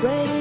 Wait.